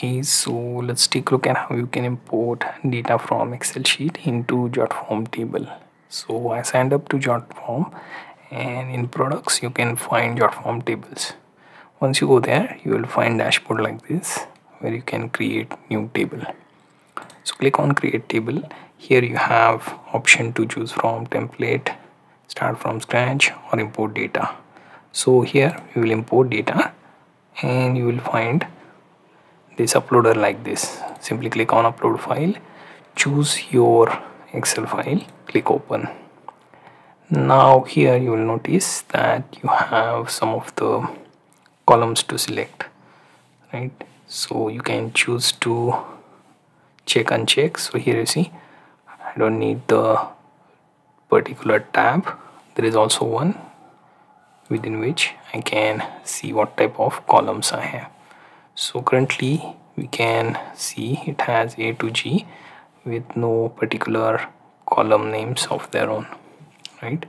okay so let's take a look at how you can import data from excel sheet into jotform table. So i signed up to jotform and in products you can find jotform tables. Once you go there you will find dashboard like this where you can create new table. So click on create table. Here you have option to choose from template start from scratch or import data. So here you will import data and you will find this uploader like this. Simply click on upload file. Choose your excel file. Click open. Now here you will notice that you have some of the columns to select right? So you can choose to check uncheck so here you see I don't need the particular tab. There is also one within which I can see what type of columns I have so currently we can see it has a to g with no particular column names of their own right?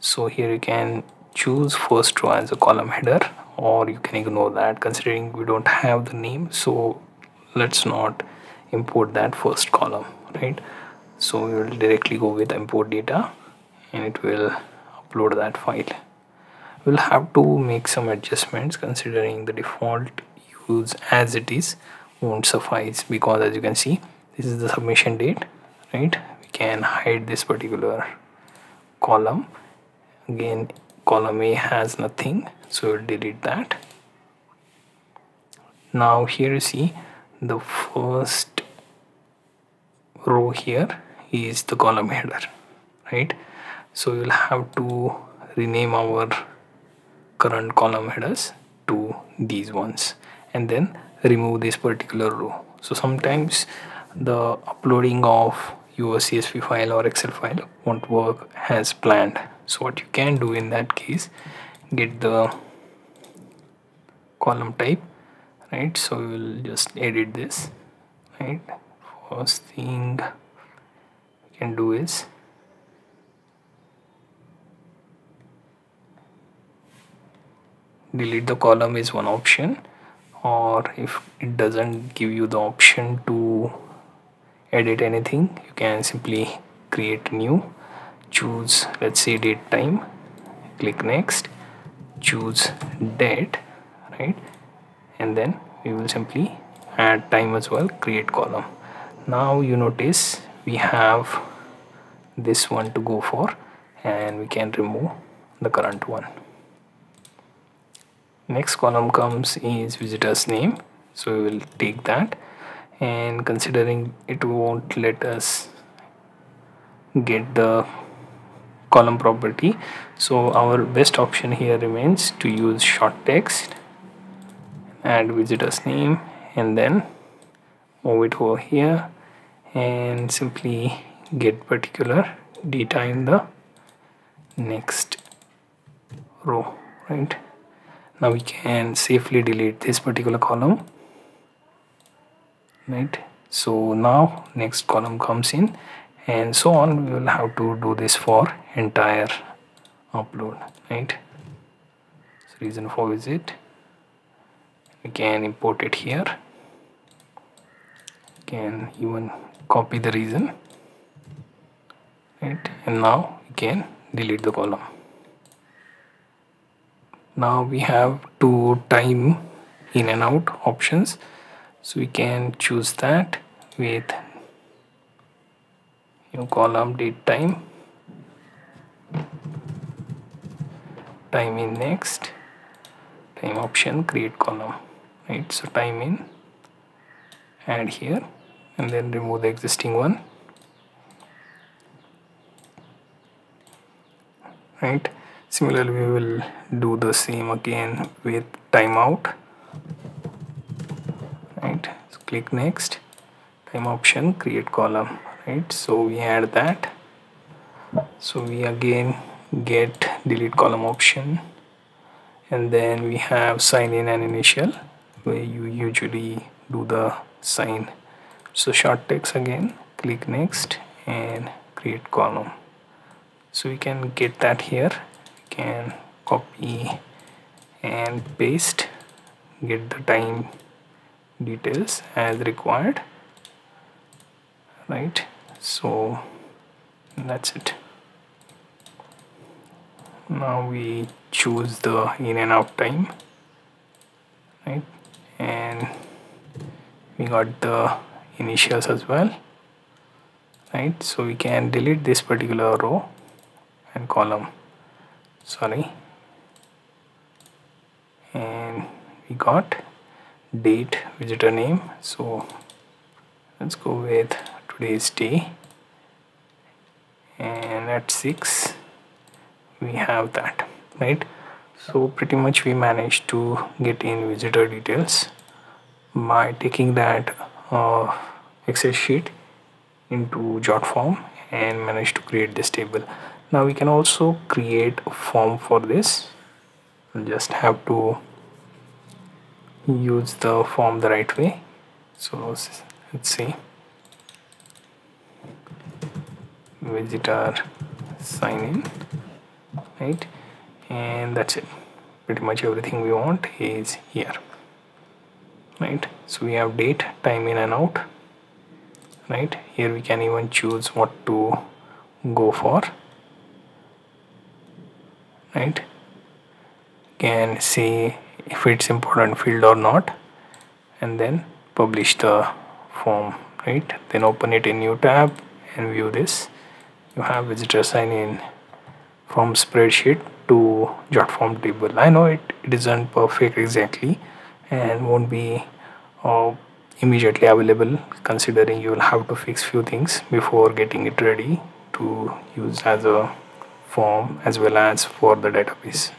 So here you can choose first row as a column header or you can ignore that considering we don't have the name. So let's not import that first column right? So we will directly go with import data and it will upload that file. We'll have to make some adjustments considering the default as it is won't suffice because as you can see this is the submission date right? We can hide this particular column. Again column a has nothing so we'll delete that. Now here you see the first row here is the column header right? So we'll have to rename our current column headers to these ones and then remove this particular row. So sometimes the uploading of your csv file or excel file won't work as planned. So what you can do in that case get the column type right? So we will just edit this right? First thing we can do is delete the column is one option or if it doesn't give you the option to edit anything you can simply create new. Choose let's say date time. Click next. Choose date right? And then we will simply add time as well create column. Now you notice we have this one to go for and we can remove the current one next column comes is visitors name. So we will take that. And considering it won't let us get the column property so our best option here remains to use short text add visitors name and then move it over here and simply get particular data in the next row right now we can safely delete this particular column right? So now next column comes in and so on. We will have to do this for entire upload right? So reason for visit we can import it here. Can even copy the reason right? And now we can delete the column now we have two time in and out options. So we can choose that with new column date time. Time in next. Time option create column right? So time in add here and then remove the existing one. Right similarly we will do the same again with timeout. Right so click next. Time option create column right? So we add that. So we again get delete column option. And then we have sign in and initial where you usually do the sign. So short text again click next and create column. So we can get that here can copy and paste get the time details as required right? So that's it. Now we choose the in and out time right? And we got the initials as well right? So we can delete this particular row and column sorry. And we got date visitor name. So let's go with today's day. And at 6 we have that right? So pretty much we managed to get in visitor details by taking that uh, excel sheet into JotForm and managed to create this table now we can also create a form for this. We'll just have to use the form the right way. So let's see. Visitor sign in right? And that's it. Pretty much everything we want is here right? So we have date time in and out right? Here we can even choose what to go for right can see if it's important field or not and then publish the form right then open it in new tab and view this you have visitor sign in from spreadsheet to JotForm table. I know it, it isn't perfect exactly and won't be uh, immediately available considering you will have to fix few things before getting it ready to use as a form as well as for the database.